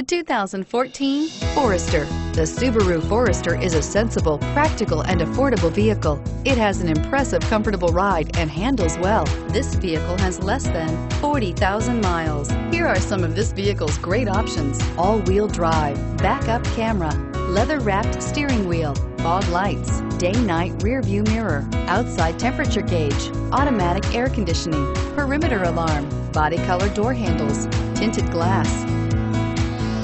The 2014 Forester. The Subaru Forester is a sensible, practical, and affordable vehicle. It has an impressive, comfortable ride and handles well. This vehicle has less than 40,000 miles. Here are some of this vehicle's great options. All-wheel drive, backup camera, leather-wrapped steering wheel, fog lights, day-night rear view mirror, outside temperature gauge, automatic air conditioning, perimeter alarm, body color door handles, tinted glass,